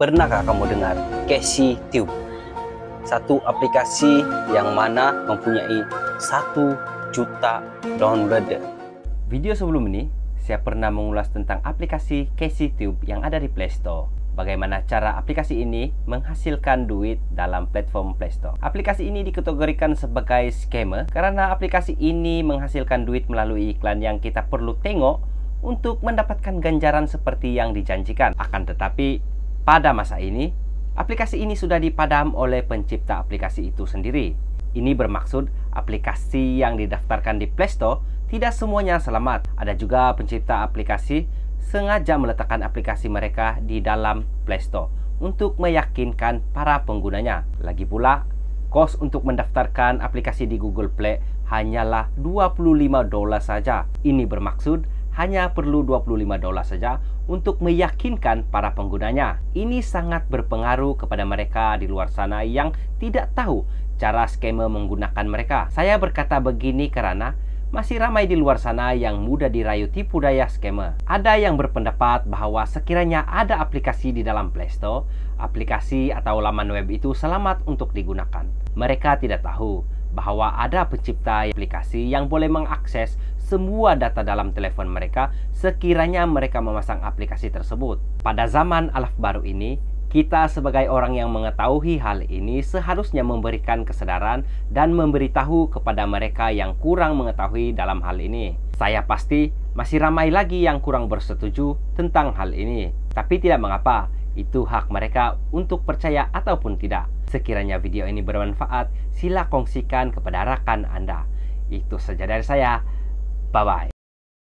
Pernahkah kamu dengar Casey Tube? Satu aplikasi yang mana mempunyai satu juta downloader. Video sebelum ini, saya pernah mengulas tentang aplikasi Casey Tube yang ada di Play Store. Bagaimana cara aplikasi ini menghasilkan duit dalam platform Play Store. Aplikasi ini dikategorikan sebagai scammer karena aplikasi ini menghasilkan duit melalui iklan yang kita perlu tengok untuk mendapatkan ganjaran seperti yang dijanjikan. Akan tetapi, pada masa ini, aplikasi ini sudah dipadam oleh pencipta aplikasi itu sendiri. Ini bermaksud aplikasi yang didaftarkan di Play Store tidak semuanya selamat. Ada juga pencipta aplikasi sengaja meletakkan aplikasi mereka di dalam Play Store untuk meyakinkan para penggunanya. Lagi pula, kos untuk mendaftarkan aplikasi di Google Play hanyalah 25 dolar saja. Ini bermaksud hanya perlu 25 dolar saja untuk meyakinkan para penggunanya. Ini sangat berpengaruh kepada mereka di luar sana yang tidak tahu cara skema menggunakan mereka. Saya berkata begini karena masih ramai di luar sana yang mudah dirayu tipu daya skema. Ada yang berpendapat bahwa sekiranya ada aplikasi di dalam Play Store, aplikasi atau laman web itu selamat untuk digunakan. Mereka tidak tahu bahwa ada pencipta aplikasi yang boleh mengakses semua data dalam telepon mereka sekiranya mereka memasang aplikasi tersebut. Pada zaman alaf baru ini, kita sebagai orang yang mengetahui hal ini seharusnya memberikan kesadaran dan memberitahu kepada mereka yang kurang mengetahui dalam hal ini. Saya pasti masih ramai lagi yang kurang bersetuju tentang hal ini. Tapi tidak mengapa, itu hak mereka untuk percaya ataupun tidak. Sekiranya video ini bermanfaat, sila kongsikan kepada rakan Anda. Itu saja dari saya. Bye bye.